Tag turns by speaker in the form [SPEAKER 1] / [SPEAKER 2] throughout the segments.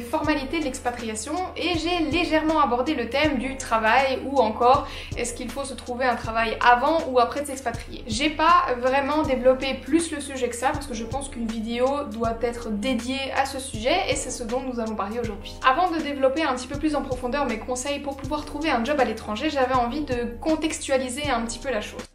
[SPEAKER 1] des formalités de l'expatriation et j'ai légèrement abordé le thème du travail ou encore est-ce qu'il faut se trouver un travail avant ou après de s'expatrier. J'ai pas vraiment développé plus le sujet que ça parce que je pense qu'une vidéo doit être dédiée à ce sujet et c'est ce dont nous allons parler aujourd'hui. Avant de développer un petit peu plus en profondeur mes conseils pour pouvoir trouver un job à l'étranger, j'avais envie de contextualiser un petit peu la chose.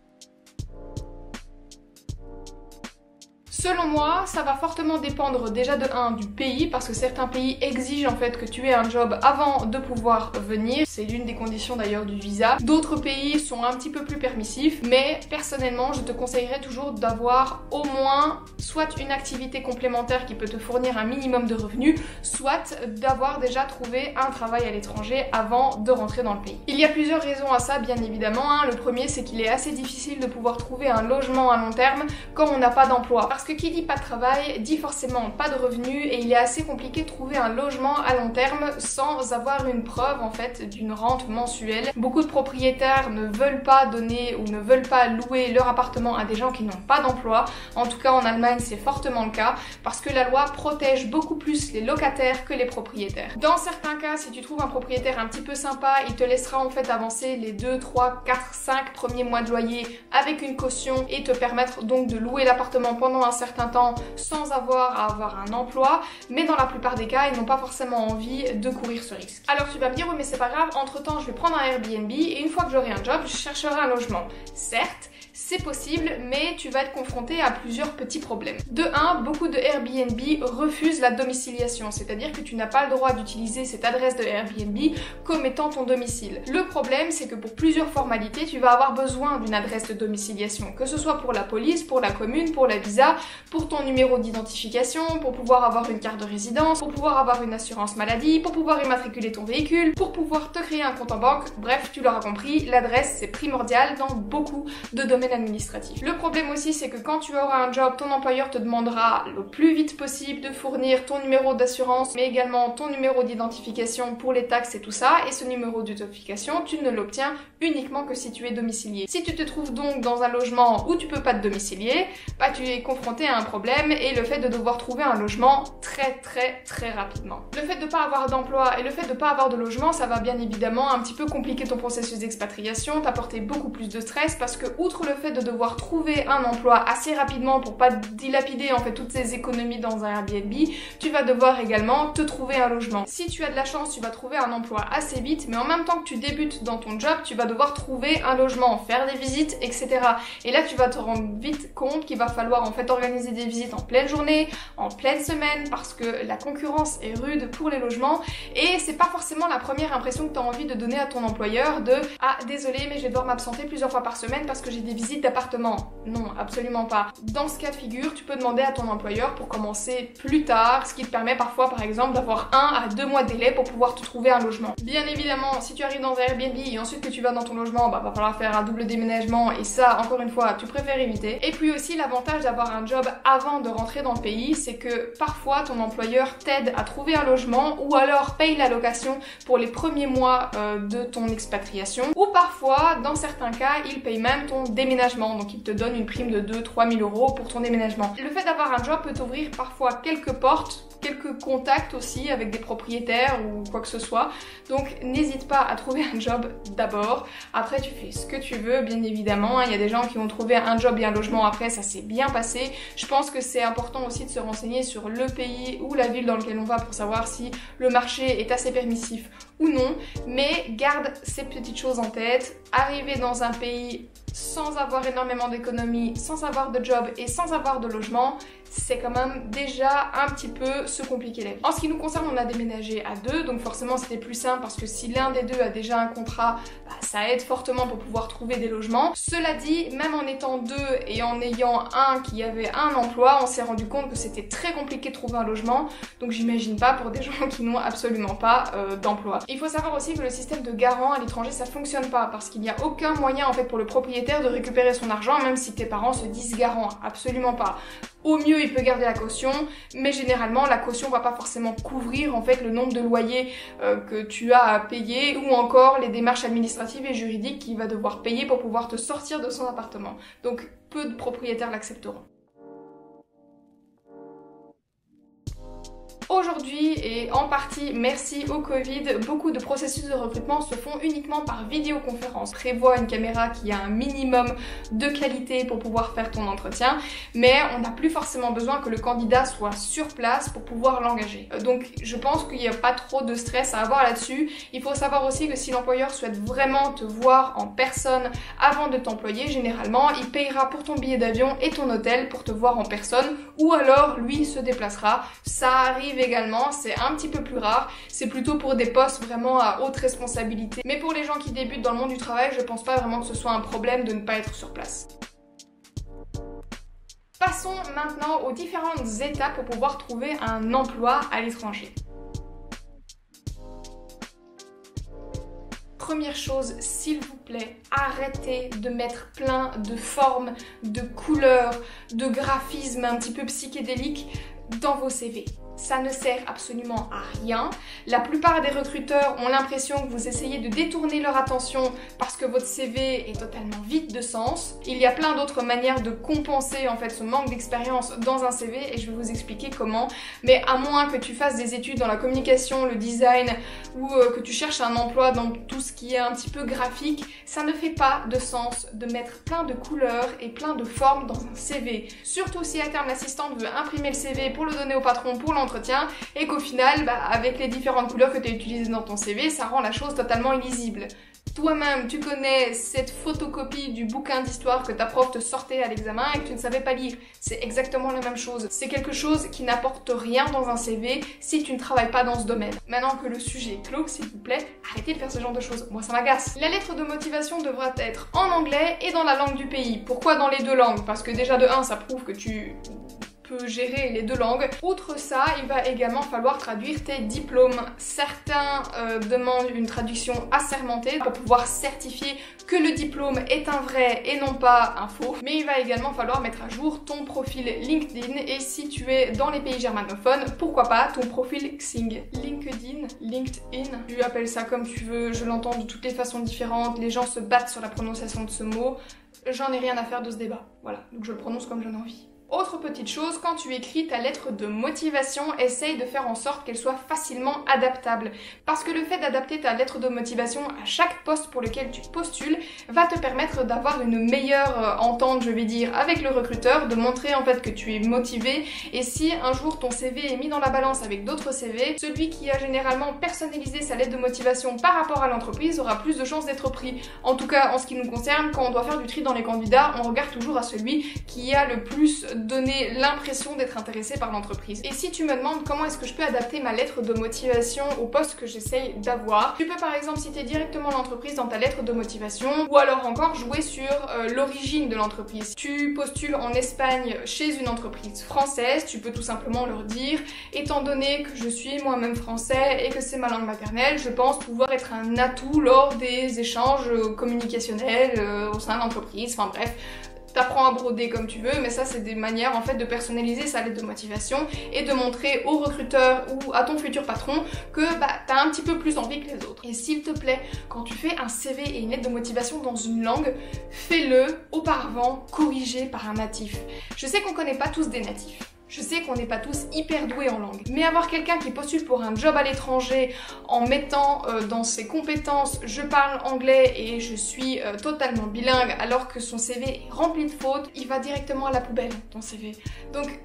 [SPEAKER 1] Selon moi, ça va fortement dépendre déjà de 1 du pays parce que certains pays exigent en fait que tu aies un job avant de pouvoir venir. C'est l'une des conditions d'ailleurs du visa. D'autres pays sont un petit peu plus permissifs, mais personnellement, je te conseillerais toujours d'avoir au moins soit une activité complémentaire qui peut te fournir un minimum de revenus, soit d'avoir déjà trouvé un travail à l'étranger avant de rentrer dans le pays. Il y a plusieurs raisons à ça, bien évidemment. Hein. Le premier, c'est qu'il est assez difficile de pouvoir trouver un logement à long terme quand on n'a pas d'emploi. Parce que qui dit pas de travail dit forcément pas de revenus et il est assez compliqué de trouver un logement à long terme sans avoir une preuve en fait d'une rente mensuelle. Beaucoup de propriétaires ne veulent pas donner ou ne veulent pas louer leur appartement à des gens qui n'ont pas d'emploi. En tout cas en Allemagne c'est fortement le cas parce que la loi protège beaucoup plus les locataires que les propriétaires. Dans certains cas si tu trouves un propriétaire un petit peu sympa il te laissera en fait avancer les 2, 3, 4, 5 premiers mois de loyer avec une caution et te permettre donc de louer l'appartement pendant un certain temps sans avoir à avoir un emploi, mais dans la plupart des cas, ils n'ont pas forcément envie de courir ce risque. Alors tu vas me dire, oui mais c'est pas grave, entre temps je vais prendre un Airbnb et une fois que j'aurai un job, je chercherai un logement. Certes, c'est possible, mais tu vas être confronté à plusieurs petits problèmes. De 1, beaucoup de Airbnb refusent la domiciliation, c'est-à-dire que tu n'as pas le droit d'utiliser cette adresse de Airbnb comme étant ton domicile. Le problème, c'est que pour plusieurs formalités, tu vas avoir besoin d'une adresse de domiciliation, que ce soit pour la police, pour la commune, pour la visa, pour ton numéro d'identification, pour pouvoir avoir une carte de résidence, pour pouvoir avoir une assurance maladie, pour pouvoir immatriculer ton véhicule, pour pouvoir te créer un compte en banque. Bref, tu l'auras compris, l'adresse c'est primordial dans beaucoup de domaines administratif. Le problème aussi, c'est que quand tu auras un job, ton employeur te demandera le plus vite possible de fournir ton numéro d'assurance, mais également ton numéro d'identification pour les taxes et tout ça. Et ce numéro d'identification, tu ne l'obtiens uniquement que si tu es domicilié. Si tu te trouves donc dans un logement où tu peux pas te domicilier, bah tu es confronté à un problème et le fait de devoir trouver un logement très très très rapidement. Le fait de pas avoir d'emploi et le fait de pas avoir de logement, ça va bien évidemment un petit peu compliquer ton processus d'expatriation, t'apporter beaucoup plus de stress parce que outre le fait de devoir trouver un emploi assez rapidement pour pas dilapider en fait toutes ces économies dans un Airbnb, tu vas devoir également te trouver un logement. Si tu as de la chance, tu vas trouver un emploi assez vite, mais en même temps que tu débutes dans ton job, tu vas devoir trouver un logement, faire des visites, etc. Et là, tu vas te rendre vite compte qu'il va falloir en fait organiser des visites en pleine journée, en pleine semaine, parce que la concurrence est rude pour les logements et c'est pas forcément la première impression que tu as envie de donner à ton employeur de ah désolé mais je vais devoir m'absenter plusieurs fois par semaine parce que j'ai des visites d'appartement. Non, absolument pas. Dans ce cas de figure, tu peux demander à ton employeur pour commencer plus tard, ce qui te permet parfois par exemple d'avoir un à deux mois de délai pour pouvoir te trouver un logement. Bien évidemment, si tu arrives dans un Airbnb et ensuite que tu vas dans ton logement, bah va falloir faire un double déménagement et ça, encore une fois, tu préfères éviter. Et puis aussi, l'avantage d'avoir un job avant de rentrer dans le pays, c'est que parfois ton employeur t'aide à trouver un logement ou alors paye la location pour les premiers mois euh, de ton expatriation ou parfois, dans certains cas, il paye même ton déménagement donc il te donne une prime de 2-3 000 euros pour ton déménagement. Le fait d'avoir un job peut t'ouvrir parfois quelques portes quelques contacts aussi avec des propriétaires ou quoi que ce soit. Donc n'hésite pas à trouver un job d'abord. Après tu fais ce que tu veux bien évidemment. Il y a des gens qui vont trouver un job et un logement après, ça s'est bien passé. Je pense que c'est important aussi de se renseigner sur le pays ou la ville dans lequel on va pour savoir si le marché est assez permissif ou non. Mais garde ces petites choses en tête. Arriver dans un pays sans avoir énormément d'économies, sans avoir de job et sans avoir de logement, c'est quand même déjà un petit peu se compliquer la vie. En ce qui nous concerne, on a déménagé à deux, donc forcément c'était plus simple parce que si l'un des deux a déjà un contrat, ça aide fortement pour pouvoir trouver des logements. Cela dit, même en étant deux et en ayant un qui avait un emploi, on s'est rendu compte que c'était très compliqué de trouver un logement, donc j'imagine pas pour des gens qui n'ont absolument pas euh, d'emploi. Il faut savoir aussi que le système de garant à l'étranger ça fonctionne pas parce qu'il n'y a aucun moyen en fait pour le propriétaire de récupérer son argent même si tes parents se disent garant, absolument pas. Au mieux, il peut garder la caution, mais généralement, la caution va pas forcément couvrir en fait le nombre de loyers euh, que tu as à payer ou encore les démarches administratives et juridiques qu'il va devoir payer pour pouvoir te sortir de son appartement. Donc, peu de propriétaires l'accepteront. Aujourd'hui et en partie merci au Covid, beaucoup de processus de recrutement se font uniquement par vidéoconférence. Prévois une caméra qui a un minimum de qualité pour pouvoir faire ton entretien, mais on n'a plus forcément besoin que le candidat soit sur place pour pouvoir l'engager. Donc je pense qu'il n'y a pas trop de stress à avoir là-dessus. Il faut savoir aussi que si l'employeur souhaite vraiment te voir en personne avant de t'employer, généralement il payera pour ton billet d'avion et ton hôtel pour te voir en personne ou alors lui se déplacera. Ça arrive également, c'est un petit peu plus rare, c'est plutôt pour des postes vraiment à haute responsabilité. Mais pour les gens qui débutent dans le monde du travail, je pense pas vraiment que ce soit un problème de ne pas être sur place. Passons maintenant aux différentes étapes pour pouvoir trouver un emploi à l'étranger. Première chose, s'il vous plaît, arrêtez de mettre plein de formes, de couleurs, de graphismes un petit peu psychédéliques dans vos CV ça ne sert absolument à rien. La plupart des recruteurs ont l'impression que vous essayez de détourner leur attention parce que votre CV est totalement vide de sens. Il y a plein d'autres manières de compenser en fait ce manque d'expérience dans un CV et je vais vous expliquer comment. Mais à moins que tu fasses des études dans la communication, le design ou euh, que tu cherches un emploi dans tout ce qui est un petit peu graphique, ça ne fait pas de sens de mettre plein de couleurs et plein de formes dans un CV. Surtout si à terme l'assistante veut imprimer le CV pour le donner au patron pour et qu'au final, bah, avec les différentes couleurs que tu as utilisées dans ton CV, ça rend la chose totalement illisible. Toi-même, tu connais cette photocopie du bouquin d'histoire que ta prof te sortait à l'examen et que tu ne savais pas lire. C'est exactement la même chose. C'est quelque chose qui n'apporte rien dans un CV si tu ne travailles pas dans ce domaine. Maintenant que le sujet est clos, s'il vous plaît, arrêtez de faire ce genre de choses. Moi, ça m'agace. La lettre de motivation devra être en anglais et dans la langue du pays. Pourquoi dans les deux langues? Parce que déjà de 1, ça prouve que tu peut gérer les deux langues. Outre ça, il va également falloir traduire tes diplômes. Certains euh, demandent une traduction assermentée pour pouvoir certifier que le diplôme est un vrai et non pas un faux. Mais il va également falloir mettre à jour ton profil LinkedIn et si tu es dans les pays germanophones, pourquoi pas ton profil Xing? LinkedIn, LinkedIn, tu appelles ça comme tu veux, je l'entends de toutes les façons différentes, les gens se battent sur la prononciation de ce mot. J'en ai rien à faire de ce débat. Voilà, donc je le prononce comme j'en ai envie. Autre petite chose, quand tu écris ta lettre de motivation, essaye de faire en sorte qu'elle soit facilement adaptable. Parce que le fait d'adapter ta lettre de motivation à chaque poste pour lequel tu postules va te permettre d'avoir une meilleure euh, entente, je vais dire, avec le recruteur, de montrer en fait que tu es motivé. Et si un jour ton CV est mis dans la balance avec d'autres CV, celui qui a généralement personnalisé sa lettre de motivation par rapport à l'entreprise aura plus de chances d'être pris. En tout cas, en ce qui nous concerne, quand on doit faire du tri dans les candidats, on regarde toujours à celui qui a le plus donner l'impression d'être intéressé par l'entreprise. Et si tu me demandes comment est-ce que je peux adapter ma lettre de motivation au poste que j'essaye d'avoir, tu peux par exemple citer directement l'entreprise dans ta lettre de motivation ou alors encore jouer sur euh, l'origine de l'entreprise. Tu postules en Espagne chez une entreprise française, tu peux tout simplement leur dire étant donné que je suis moi-même français et que c'est ma langue maternelle, je pense pouvoir être un atout lors des échanges communicationnels euh, au sein de l'entreprise. Enfin bref, t'apprends à broder comme tu veux, mais ça c'est des manières en fait de personnaliser sa lettre de motivation et de montrer au recruteur ou à ton futur patron que bah t'as un petit peu plus envie que les autres. Et s'il te plaît, quand tu fais un CV et une lettre de motivation dans une langue, fais-le auparavant corrigé par un natif. Je sais qu'on connaît pas tous des natifs. Je sais qu'on n'est pas tous hyper doués en langue, mais avoir quelqu'un qui postule pour un job à l'étranger en mettant euh, dans ses compétences je parle anglais et je suis euh, totalement bilingue alors que son CV est rempli de fautes, il va directement à la poubelle ton CV. Donc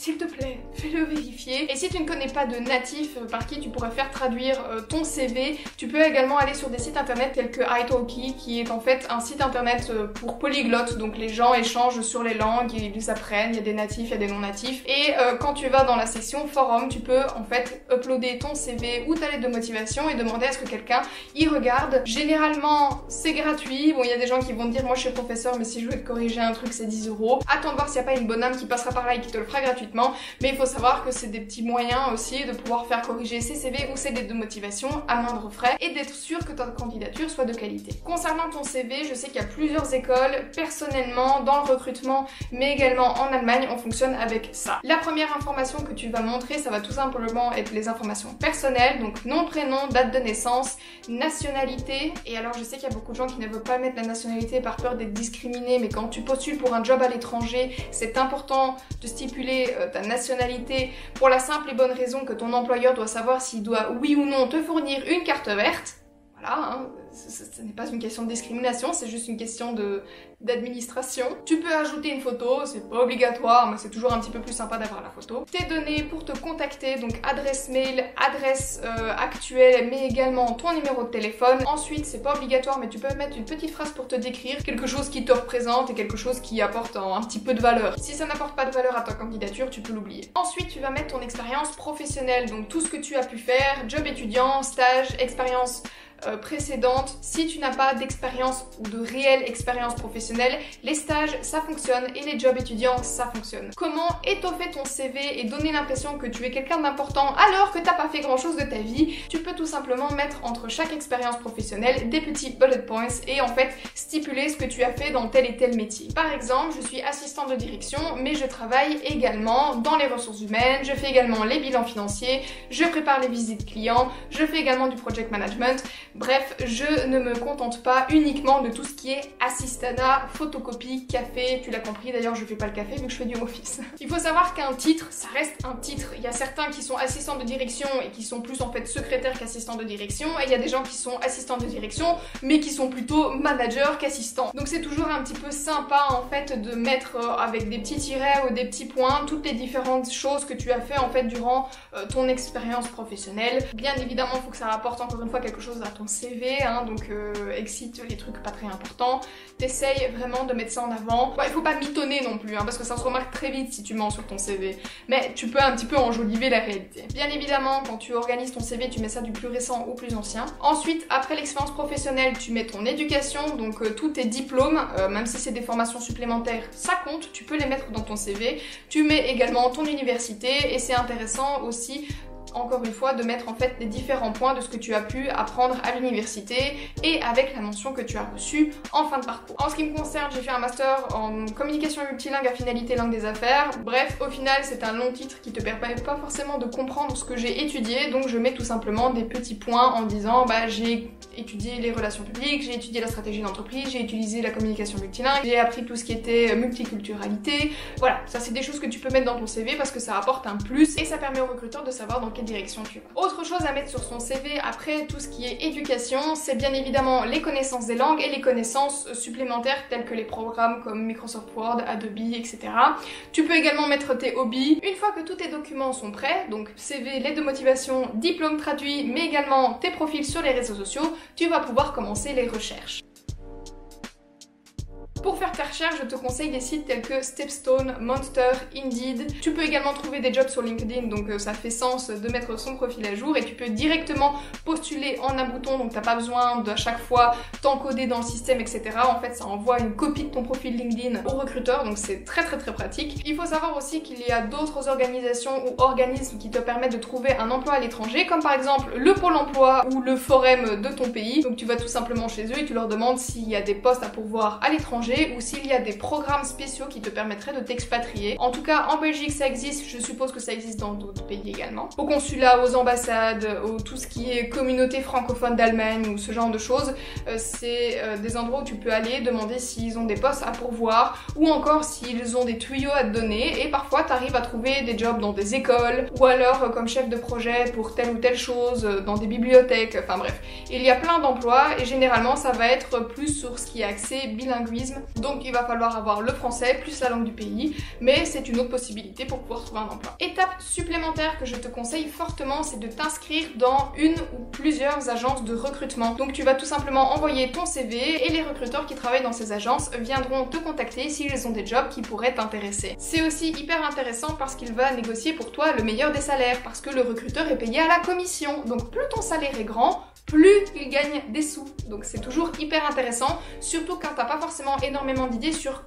[SPEAKER 1] s'il te plaît, fais-le vérifier. Et si tu ne connais pas de natif euh, par qui tu pourrais faire traduire euh, ton CV, tu peux également aller sur des sites internet tels que italki, qui est en fait un site internet euh, pour polyglottes, donc les gens échangent sur les langues, ils apprennent, il y a des natifs, il y a des non-natifs. Et quand tu vas dans la section forum, tu peux en fait uploader ton CV ou ta lettre de motivation et demander à ce que quelqu'un y regarde. Généralement, c'est gratuit. Bon, il y a des gens qui vont te dire, moi je suis professeur, mais si je veux corriger un truc, c'est 10 euros. Attends de voir s'il n'y a pas une bonne âme qui passera par là et qui te le fera mais il faut savoir que c'est des petits moyens aussi de pouvoir faire corriger ses CV ou ses lettres de motivation à moindre frais et d'être sûr que ta candidature soit de qualité. Concernant ton CV, je sais qu'il y a plusieurs écoles, personnellement, dans le recrutement, mais également en Allemagne, on fonctionne avec ça. La première information que tu vas montrer, ça va tout simplement être les informations personnelles, donc nom, prénom, date de naissance, nationalité, et alors je sais qu'il y a beaucoup de gens qui ne veulent pas mettre la nationalité par peur d'être discriminés, mais quand tu postules pour un job à l'étranger, c'est important de stipuler ta nationalité pour la simple et bonne raison que ton employeur doit savoir s'il doit oui ou non te fournir une carte verte. Voilà, hein, ce n'est pas une question de discrimination, c'est juste une question d'administration. Tu peux ajouter une photo, c'est pas obligatoire, mais c'est toujours un petit peu plus sympa d'avoir la photo. Tes données pour te contacter, donc adresse mail, adresse euh, actuelle, mais également ton numéro de téléphone. Ensuite, c'est pas obligatoire, mais tu peux mettre une petite phrase pour te décrire, quelque chose qui te représente et quelque chose qui apporte un, un petit peu de valeur. Si ça n'apporte pas de valeur à ta candidature, tu peux l'oublier. Ensuite, tu vas mettre ton expérience professionnelle, donc tout ce que tu as pu faire, job étudiant, stage, expérience euh, si tu n'as pas d'expérience ou de réelle expérience professionnelle, les stages ça fonctionne et les jobs étudiants ça fonctionne. Comment étoffer ton CV et donner l'impression que tu es quelqu'un d'important alors que t'as pas fait grand chose de ta vie? Tu peux tout simplement mettre entre chaque expérience professionnelle des petits bullet points et en fait stipuler ce que tu as fait dans tel et tel métier. Par exemple, je suis assistante de direction mais je travaille également dans les ressources humaines, je fais également les bilans financiers, je prépare les visites clients, je fais également du project management. Bref, je ne me contente pas uniquement de tout ce qui est assistana, photocopie, café, tu l'as compris d'ailleurs je fais pas le café vu que je fais du office. Il faut savoir qu'un titre, ça reste un titre. Il y a certains qui sont assistants de direction et qui sont plus en fait secrétaires qu'assistants de direction et il y a des gens qui sont assistants de direction mais qui sont plutôt managers qu'assistants. Donc c'est toujours un petit peu sympa en fait de mettre euh, avec des petits tirets ou des petits points toutes les différentes choses que tu as fait en fait durant euh, ton expérience professionnelle. Bien évidemment, il faut que ça rapporte encore une fois quelque chose à CV, hein, donc euh, excite les trucs pas très importants. T'essayes vraiment de mettre ça en avant. il faut pas mitonner non plus, hein, parce que ça se remarque très vite si tu mens sur ton CV. Mais tu peux un petit peu enjoliver la réalité. Bien évidemment, quand tu organises ton CV, tu mets ça du plus récent au plus ancien. Ensuite, après l'expérience professionnelle, tu mets ton éducation, donc euh, tous tes diplômes, euh, même si c'est des formations supplémentaires, ça compte, tu peux les mettre dans ton CV. Tu mets également ton université et c'est intéressant aussi encore une fois, de mettre en fait les différents points de ce que tu as pu apprendre à l'université et avec la mention que tu as reçue en fin de parcours. En ce qui me concerne, j'ai fait un master en communication multilingue à finalité langue des affaires. Bref, au final, c'est un long titre qui te permet pas forcément de comprendre ce que j'ai étudié, donc je mets tout simplement des petits points en disant bah j'ai étudié les relations publiques, j'ai étudié la stratégie d'entreprise, j'ai utilisé la communication multilingue, j'ai appris tout ce qui était multiculturalité. Voilà, ça c'est des choses que tu peux mettre dans ton CV parce que ça apporte un plus et ça permet au recruteur de savoir dans quel direction tu. Autre chose à mettre sur son CV après tout ce qui est éducation, c'est bien évidemment les connaissances des langues et les connaissances supplémentaires telles que les programmes comme Microsoft Word, Adobe, etc. Tu peux également mettre tes hobbies. Une fois que tous tes documents sont prêts, donc CV, lettre de motivation, diplôme traduit, mais également tes profils sur les réseaux sociaux, tu vas pouvoir commencer les recherches. Pour faire ta recherche, je te conseille des sites tels que Stepstone, Monster, Indeed. Tu peux également trouver des jobs sur LinkedIn, donc euh, ça fait sens de mettre son profil à jour et tu peux directement postuler en un bouton, donc t'as pas besoin de chaque fois t'encoder dans le système, etc. En fait, ça envoie une copie de ton profil LinkedIn au recruteur, donc c'est très très très pratique. Il faut savoir aussi qu'il y a d'autres organisations ou organismes qui te permettent de trouver un emploi à l'étranger, comme par exemple le Pôle emploi ou le Forum de ton pays. Donc tu vas tout simplement chez eux et tu leur demandes s'il y a des postes à pourvoir à l'étranger ou s'il y a des programmes spéciaux qui te permettraient de t'expatrier. En tout cas, en Belgique, ça existe. Je suppose que ça existe dans d'autres pays également. Au consulat, aux ambassades, au tout ce qui est communauté francophone d'Allemagne ou ce genre de choses, euh, c'est euh, des endroits où tu peux aller demander s'ils ont des postes à pourvoir ou encore s'ils ont des tuyaux à te donner. Et parfois, tu arrives à trouver des jobs dans des écoles ou alors euh, comme chef de projet pour telle ou telle chose dans des bibliothèques. Enfin bref, il y a plein d'emplois et généralement, ça va être plus sur ce qui est axé bilinguisme donc il va falloir avoir le français plus la langue du pays, mais c'est une autre possibilité pour pouvoir trouver un emploi. Étape supplémentaire que je te conseille fortement, c'est de t'inscrire dans une ou plusieurs agences de recrutement. Donc tu vas tout simplement envoyer ton CV et les recruteurs qui travaillent dans ces agences viendront te contacter s'ils ont des jobs qui pourraient t'intéresser. C'est aussi hyper intéressant parce qu'il va négocier pour toi le meilleur des salaires, parce que le recruteur est payé à la commission. Donc plus ton salaire est grand, plus il gagne des sous. Donc c'est toujours hyper intéressant, surtout quand t'as pas forcément énormément d'idées sur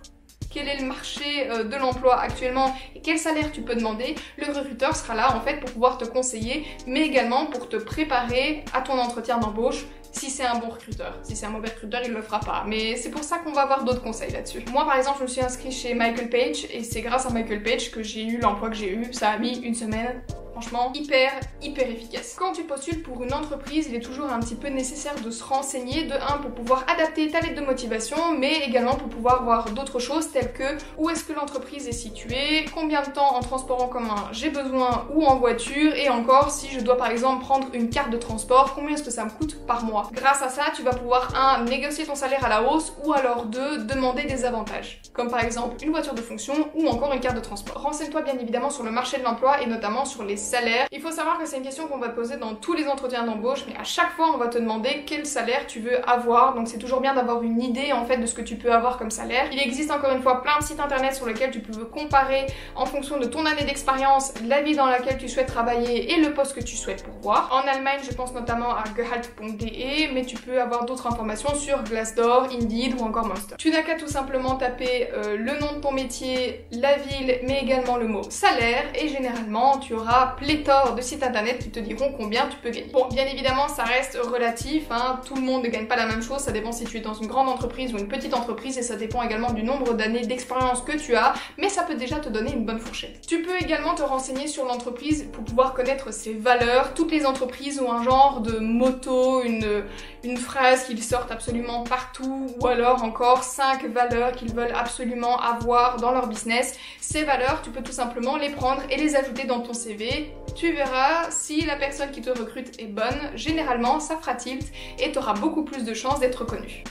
[SPEAKER 1] quel est le marché euh, de l'emploi actuellement et quel salaire tu peux demander, le recruteur sera là en fait pour pouvoir te conseiller, mais également pour te préparer à ton entretien d'embauche si c'est un bon recruteur. Si c'est un mauvais recruteur, il le fera pas. Mais c'est pour ça qu'on va avoir d'autres conseils là-dessus. Moi, par exemple, je me suis inscrite chez Michael Page et c'est grâce à Michael Page que j'ai eu l'emploi que j'ai eu. Ça a mis une semaine Franchement, hyper, hyper efficace. Quand tu postules pour une entreprise, il est toujours un petit peu nécessaire de se renseigner, de un, pour pouvoir adapter ta lettre de motivation, mais également pour pouvoir voir d'autres choses telles que où est-ce que l'entreprise est située, combien de temps en transport en commun j'ai besoin ou en voiture, et encore si je dois par exemple prendre une carte de transport, combien est-ce que ça me coûte par mois. Grâce à ça, tu vas pouvoir un, négocier ton salaire à la hausse, ou alors deux, demander des avantages, comme par exemple une voiture de fonction ou encore une carte de transport. Renseigne-toi bien évidemment sur le marché de l'emploi et notamment sur les salaires. Il faut savoir que c'est une question qu'on va poser dans tous les entretiens d'embauche, mais à chaque fois on va te demander quel salaire tu veux avoir, donc c'est toujours bien d'avoir une idée en fait de ce que tu peux avoir comme salaire. Il existe encore une fois plein de sites internet sur lesquels tu peux comparer en fonction de ton année d'expérience, la vie dans laquelle tu souhaites travailler et le poste que tu souhaites pourvoir. En Allemagne, je pense notamment à gehalt.de, mais tu peux avoir d'autres informations sur Glassdoor, Indeed ou encore Monster. Tu n'as qu'à tout simplement taper euh, le nom de ton métier, la ville, mais également le mot salaire et généralement tu auras pléthore de sites internet qui te diront combien tu peux gagner. Bon, bien évidemment, ça reste relatif, hein. tout le monde ne gagne pas la même chose, ça dépend si tu es dans une grande entreprise ou une petite entreprise et ça dépend également du nombre d'années d'expérience que tu as, mais ça peut déjà te donner une bonne fourchette. Tu peux également te renseigner sur l'entreprise pour pouvoir connaître ses valeurs. Toutes les entreprises ont un genre de moto, une, une phrase qu'ils sortent absolument partout ou alors encore cinq valeurs qu'ils veulent absolument avoir dans leur business. Ces valeurs, tu peux tout simplement les prendre et les ajouter dans ton CV. Tu verras si la personne qui te recrute est bonne. Généralement, ça fera tilt et tu auras beaucoup plus de chances d'être connu.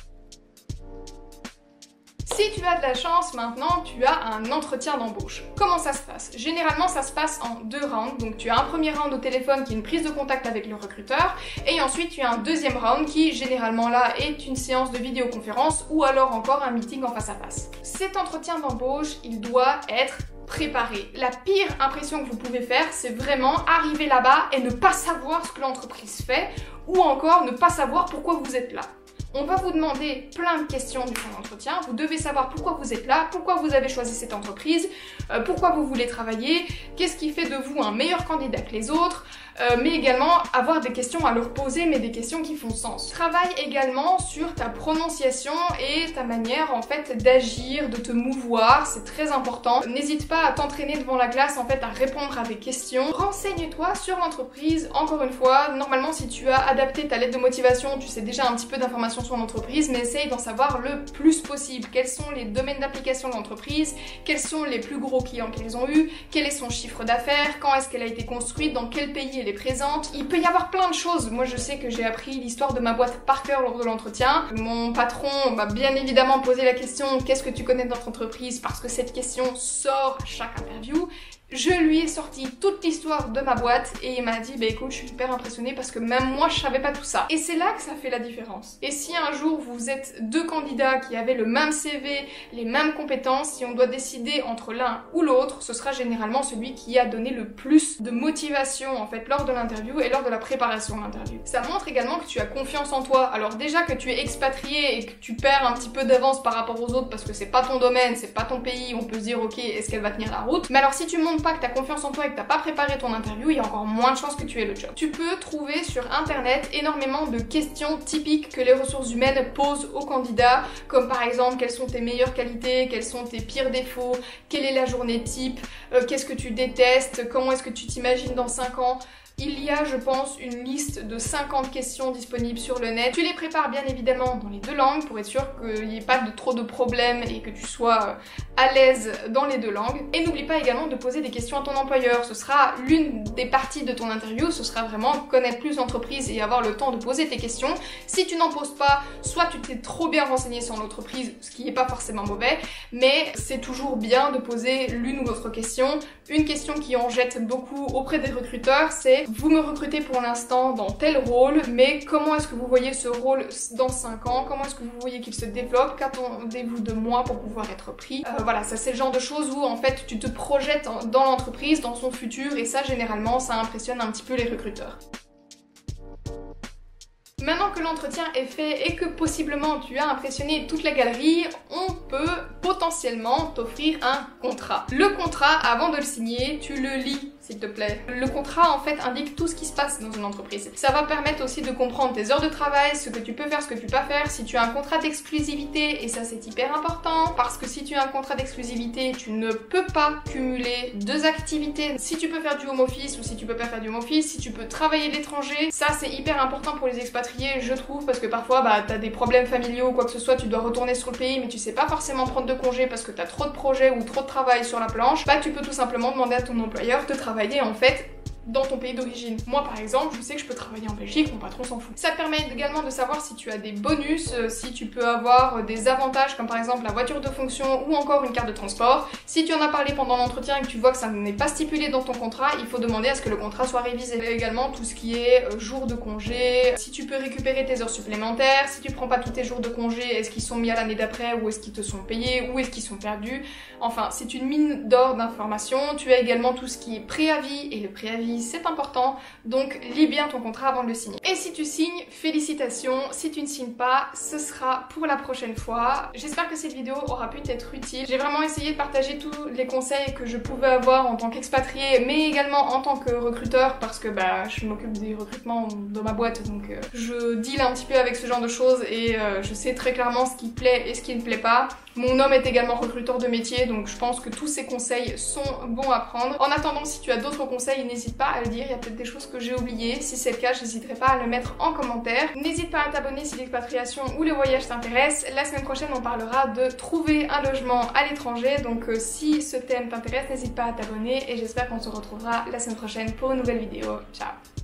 [SPEAKER 1] Si tu as de la chance, maintenant, tu as un entretien d'embauche. Comment ça se passe? Généralement, ça se passe en deux rounds. Donc, tu as un premier round au téléphone qui est une prise de contact avec le recruteur. Et ensuite, tu as un deuxième round qui, généralement là, est une séance de vidéoconférence ou alors encore un meeting en face à face. Cet entretien d'embauche, il doit être La pire impression que vous pouvez faire, c'est vraiment arriver là-bas et ne pas savoir ce que l'entreprise fait ou encore ne pas savoir pourquoi vous êtes là. On va vous demander plein de questions durant l'entretien. Vous devez savoir pourquoi vous êtes là, pourquoi vous avez choisi cette entreprise, euh, pourquoi vous voulez travailler, qu'est-ce qui fait de vous un meilleur candidat que les autres, euh, mais également avoir des questions à leur poser, mais des questions qui font sens. Travaille également sur ta prononciation et ta manière en fait d'agir, de te mouvoir, c'est très important. N'hésite pas à t'entraîner devant la glace en fait à répondre à des questions. Renseigne-toi sur l'entreprise. Encore une fois, normalement si tu as adapté ta lettre de motivation, tu sais déjà un petit peu d'informations sur l'entreprise, mais essaye d'en savoir le plus possible. Quels sont les domaines d'application de l'entreprise, quels sont les plus gros clients qu'ils ont eu, quel est son chiffre d'affaires, quand est-ce qu'elle a été construite, dans quel pays elle est présente. Il peut y avoir plein de choses. Moi, je sais que j'ai appris l'histoire de ma boîte par cœur lors de l'entretien. Mon patron m'a bien évidemment posé la question qu'est-ce que tu connais de notre entreprise? Parce que cette question sort à chaque interview. Je lui ai sorti toute l'histoire de ma boîte et il m'a dit bah écoute je suis hyper impressionnée parce que même moi je savais pas tout ça. Et c'est là que ça fait la différence. Et si un jour vous êtes deux candidats qui avaient le même CV, les mêmes compétences, si on doit décider entre l'un ou l'autre, ce sera généralement celui qui a donné le plus de motivation en fait lors de l'interview et lors de la préparation de l'interview. Ça montre également que tu as confiance en toi. Alors déjà que tu es expatrié et que tu perds un petit peu d'avance par rapport aux autres parce que c'est pas ton domaine, c'est pas ton pays, on peut se dire ok est-ce qu'elle va tenir la route? Mais alors si tu montes pas que tu as confiance en toi et que t'as pas préparé ton interview, il y a encore moins de chances que tu aies le job. Tu peux trouver sur internet énormément de questions typiques que les ressources humaines posent aux candidats, comme par exemple quelles sont tes meilleures qualités, quels sont tes pires défauts, quelle est la journée type, euh, qu'est-ce que tu détestes, comment est-ce que tu t'imagines dans 5 ans. Il y a, je pense, une liste de 50 questions disponibles sur le net. Tu les prépares bien évidemment dans les deux langues pour être sûr qu'il n'y ait pas de trop de problèmes et que tu sois euh, à l'aise dans les deux langues. Et n'oublie pas également de poser des questions à ton employeur. Ce sera l'une des parties de ton interview, ce sera vraiment connaître plus l'entreprise et avoir le temps de poser tes questions. Si tu n'en poses pas, soit tu t'es trop bien renseigné sur l'entreprise, ce qui n'est pas forcément mauvais, mais c'est toujours bien de poser l'une ou l'autre question. Une question qui en jette beaucoup auprès des recruteurs, c'est vous me recrutez pour l'instant dans tel rôle, mais comment est-ce que vous voyez ce rôle dans 5 ans? Comment est-ce que vous voyez qu'il se développe? Qu'attendez-vous de moi pour pouvoir être pris? Euh, Voilà, ça c'est le genre de choses où en fait tu te projettes dans l'entreprise, dans son futur, et ça généralement ça impressionne un petit peu les recruteurs. Maintenant que l'entretien est fait et que possiblement tu as impressionné toute la galerie, on peut potentiellement t'offrir un contrat. Le contrat, avant de le signer, tu le lis s'il te plaît. Le contrat en fait indique tout ce qui se passe dans une entreprise. Ça va permettre aussi de comprendre tes heures de travail, ce que tu peux faire, ce que tu peux pas faire, si tu as un contrat d'exclusivité et ça c'est hyper important parce que si tu as un contrat d'exclusivité, tu ne peux pas cumuler deux activités. Si tu peux faire du home office ou si tu peux pas faire du home office, si tu peux travailler l'étranger, ça c'est hyper important pour les expatriés, je trouve, parce que parfois bah t'as des problèmes familiaux ou quoi que ce soit, tu dois retourner sur le pays mais tu sais pas forcément prendre de congés parce que t'as trop de projets ou trop de travail sur la planche, bah tu peux tout simplement demander à ton employeur de travailler travailler en fait dans ton pays d'origine. Moi par exemple, je sais que je peux travailler en Belgique, mon patron s'en fout. Ça permet également de savoir si tu as des bonus, euh, si tu peux avoir euh, des avantages comme par exemple la voiture de fonction ou encore une carte de transport. Si tu en as parlé pendant l'entretien et que tu vois que ça n'est pas stipulé dans ton contrat, il faut demander à ce que le contrat soit révisé. Et également tout ce qui est euh, jours de congé, si tu peux récupérer tes heures supplémentaires, si tu prends pas tous tes jours de congé, est-ce qu'ils sont mis à l'année d'après ou est-ce qu'ils te sont payés ou est-ce qu'ils sont perdus? Enfin, c'est une mine d'or d'informations. Tu as également tout ce qui est préavis et le préavis c'est important donc lis bien ton contrat avant de le signer. Et si tu signes, félicitations. Si tu ne signes pas, ce sera pour la prochaine fois. J'espère que cette vidéo aura pu t'être utile. J'ai vraiment essayé de partager tous les conseils que je pouvais avoir en tant qu'expatrié, mais également en tant que recruteur, parce que bah je m'occupe des recrutements dans ma boîte, donc euh, je deal un petit peu avec ce genre de choses et euh, je sais très clairement ce qui plaît et ce qui ne plaît pas. Mon homme est également recruteur de métier, donc je pense que tous ces conseils sont bons à prendre. En attendant, si tu as d'autres conseils, n'hésite pas à le dire. Il y a peut-être des choses que j'ai oubliées. Si c'est le cas, je n'hésiterai pas à le mettre en commentaire. N'hésite pas à t'abonner si l'expatriation ou le voyage t'intéresse. La semaine prochaine, on parlera de trouver un logement à l'étranger. Donc euh, si ce thème t'intéresse, n'hésite pas à t'abonner et j'espère qu'on se retrouvera la semaine prochaine pour une nouvelle vidéo. Ciao